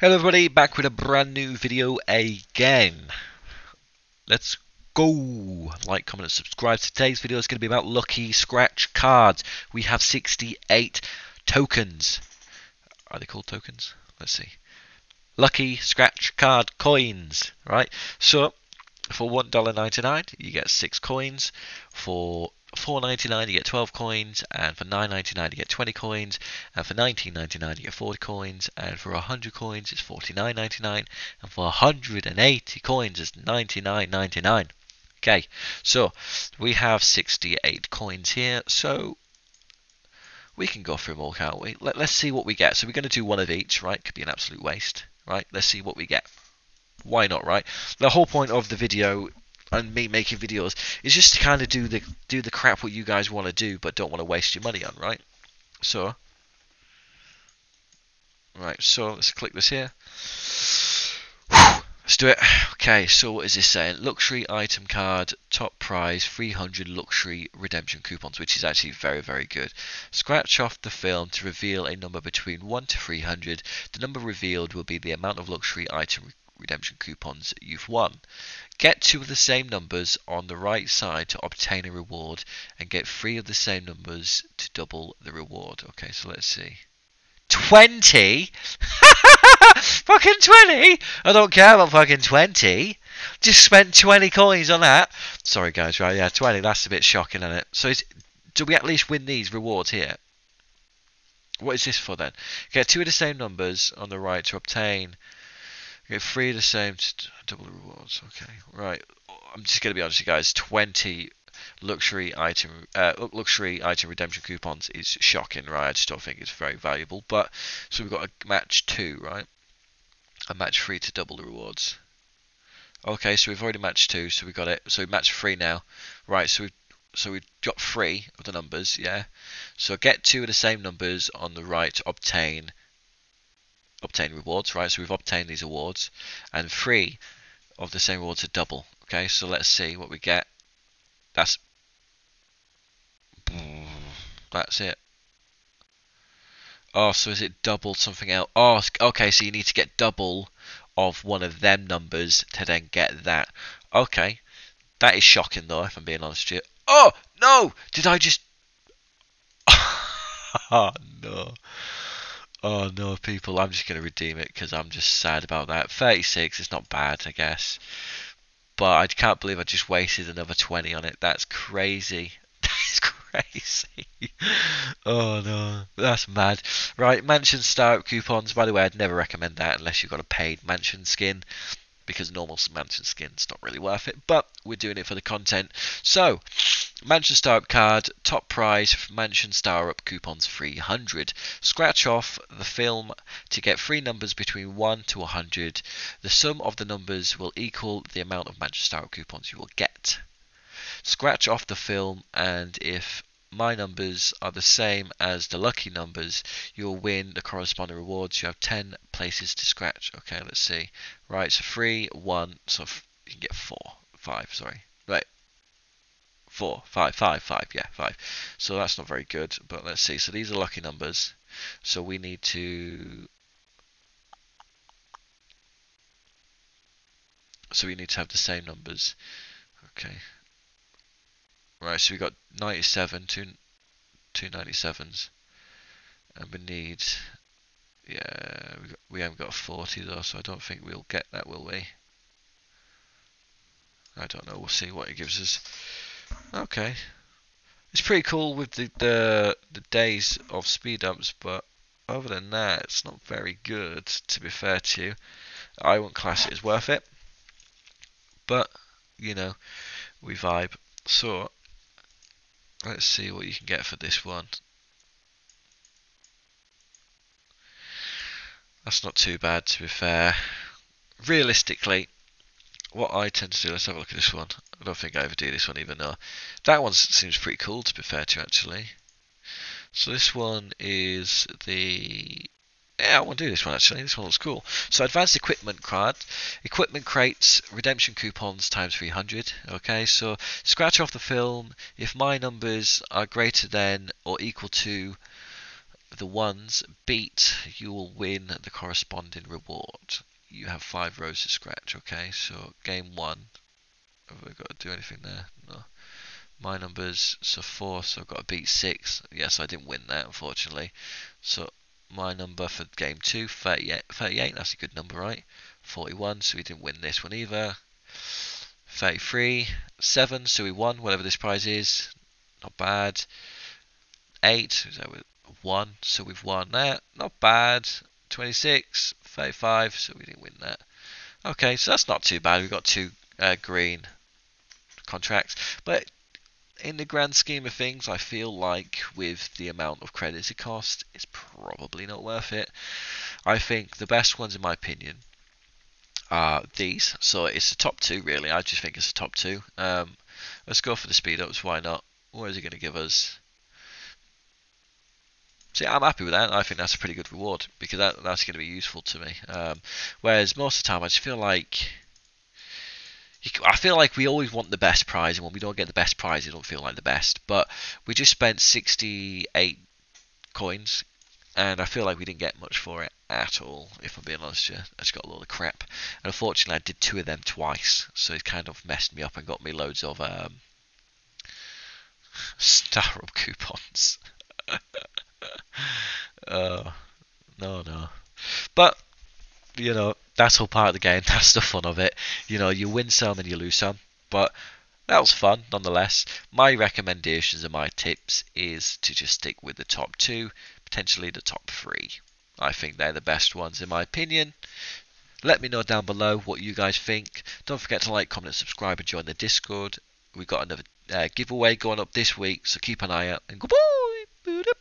Hello everybody, back with a brand new video again. Let's go! Like, comment and subscribe. Today's video is going to be about lucky scratch cards. We have 68 tokens. Are they called tokens? Let's see. Lucky scratch card coins, right? So, for $1.99 you get 6 coins. For $4.99 you get 12 coins, and for $9.99 you get 20 coins, and for $19.99 you get 40 coins, and for 100 coins it's $49.99, and for 180 coins it's $99.99. Okay, so we have 68 coins here, so we can go through them all, can't we? Let, us see what we get. So we're going to do one of each, right? Could be an absolute waste, right? Let's see what we get. Why not, right? The whole point of the video and me making videos is just to kind of do the do the crap what you guys want to do but don't want to waste your money on, right? So, right, so let's click this here. Let's do it. Okay, so what is this saying? Luxury item card, top prize, 300 luxury redemption coupons, which is actually very, very good. Scratch off the film to reveal a number between 1 to 300. The number revealed will be the amount of luxury item redemption coupons you've won. Get two of the same numbers on the right side to obtain a reward and get three of the same numbers to double the reward. Okay, so let's see. 20? fucking 20? I don't care about fucking 20. Just spent 20 coins on that. Sorry guys, right, yeah, 20, that's a bit shocking, isn't it? So do we at least win these rewards here? What is this for then? Get two of the same numbers on the right to obtain Okay, three the same, to double the rewards. Okay, right. I'm just gonna be honest, you guys. Twenty luxury item, uh, luxury item redemption coupons is shocking, right? I just don't think it's very valuable. But so we've got a match two, right? A match three to double the rewards. Okay, so we've already matched two, so we got it. So we match three now, right? So we so we got three of the numbers, yeah. So get two of the same numbers on the right to obtain obtain rewards, right? So we've obtained these awards, and three of the same rewards are double. Okay, so let's see what we get. That's that's it. Oh, so is it double something else? Oh, okay, so you need to get double of one of them numbers to then get that. Okay, that is shocking though, if I'm being honest with you. Oh, no! Did I just... oh, no. Oh no, people, I'm just going to redeem it because I'm just sad about that. 36 is not bad, I guess. But I can't believe I just wasted another 20 on it. That's crazy. That's crazy. oh no, that's mad. Right, Mansion Star coupons. By the way, I'd never recommend that unless you've got a paid Mansion skin because normal Mansion skin's not really worth it. But we're doing it for the content. So, Mansion Star Up card, top prize for Mansion Star Up coupons 300. Scratch off the film to get three numbers between 1 to 100. The sum of the numbers will equal the amount of Mansion Star Up coupons you will get. Scratch off the film, and if my numbers are the same as the lucky numbers, you'll win the corresponding rewards. You have 10 places to scratch. Okay, let's see. Right, so 3, 1, so you can get 4, 5, sorry. Right, four, five, five, five, yeah, five. So that's not very good, but let's see. So these are lucky numbers. So we need to so we need to have the same numbers. Okay. Right, so we got 97, two, two 97s. And we need, yeah, we, got, we haven't got 40 though, so I don't think we'll get that, will we? I don't know, we'll see what it gives us. Okay. It's pretty cool with the, the, the days of speed ups, but other than that, it's not very good, to be fair to you. I won't class it as worth it. But, you know, we vibe. So, let's see what you can get for this one. That's not too bad, to be fair. Realistically, what I tend to do, let's have a look at this one. I don't think I ever do this one even though. That one seems pretty cool to be fair to actually. So this one is the yeah, I want to do this one actually. This one looks cool. So advanced equipment card, equipment crates, redemption coupons times 300. Okay, so scratch off the film. If my numbers are greater than or equal to the ones beat, you will win the corresponding reward. You have five rows to scratch, okay? So game one, have I got to do anything there? No. My numbers, so four, so I've got to beat six. Yes, I didn't win that, unfortunately. So my number for game two, 38, 38 that's a good number, right? 41, so we didn't win this one either. 33, 7, so we won whatever this prize is. Not bad. 8, is that 1, so we've won that. Not bad. 26, 35, so we didn't win that. Okay, so that's not too bad. We've got two uh, green contracts. But in the grand scheme of things, I feel like with the amount of credits it costs, it's probably not worth it. I think the best ones, in my opinion, are these. So it's the top two, really. I just think it's the top two. Um, let's go for the speed ups. Why not? What is it going to give us? See, I'm happy with that. I think that's a pretty good reward because that, that's going to be useful to me. Um, whereas most of the time, I just feel like I feel like we always want the best prize, and when we don't get the best prize, it don't feel like the best. But we just spent 68 coins, and I feel like we didn't get much for it at all. If I'm being honest, yeah, I just got a lot of crap. And unfortunately, I did two of them twice, so it kind of messed me up and got me loads of um, star up coupons. Uh, no, no. But you know, that's all part of the game. That's the fun of it. You know, you win some and you lose some, but that was fun nonetheless. My recommendations and my tips is to just stick with the top two, potentially the top three. I think they're the best ones in my opinion. Let me know down below what you guys think. Don't forget to like, comment, subscribe, and join the Discord. We've got another uh, giveaway going up this week, so keep an eye out. And goodbye.